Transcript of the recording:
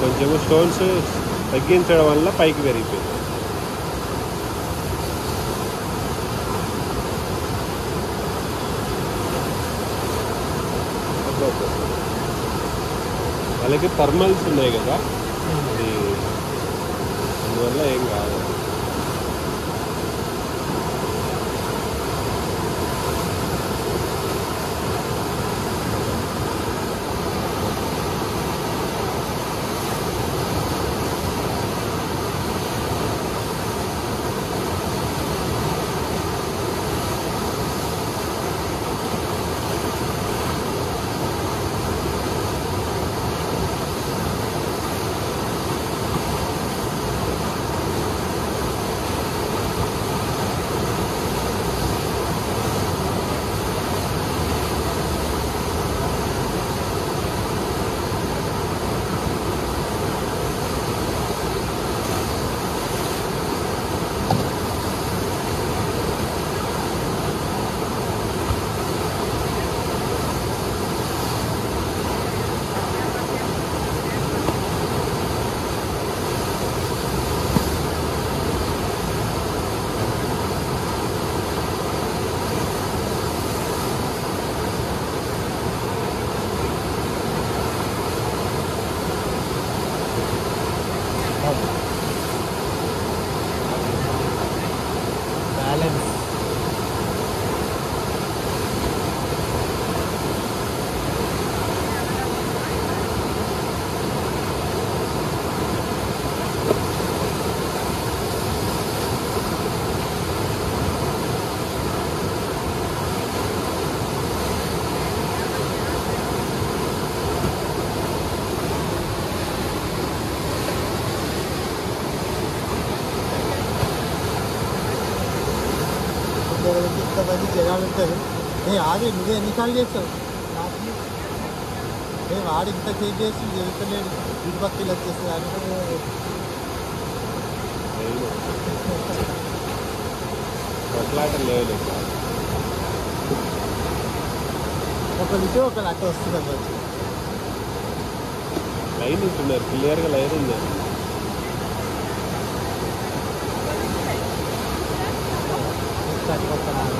కొంచెము స్టోన్స్ తగ్గించడం వల్ల పైకి పెరిగిపోయింది. అలాగే పర్మల్స్ ఉన్నాయి కదా? ఇంతమంది జనాలు ఉంటారు. ఏ ఆది ఎన్ని ఎన్నిసార్లు చేస్తావు? నాకు మేము వాడు ఇంత చేంజ్ చేసి జరుగుతలేడు ఇటు పక్క వచ్చేస్తుంది అని కొట్లాట లేదు ఒక ఇటు ఒక అట్ట వస్తుంది. అవ్వచ్చు లైన్ ఉంటున్నారు. క్లియర్గా లైన్ ఉంది? start ko pa namin.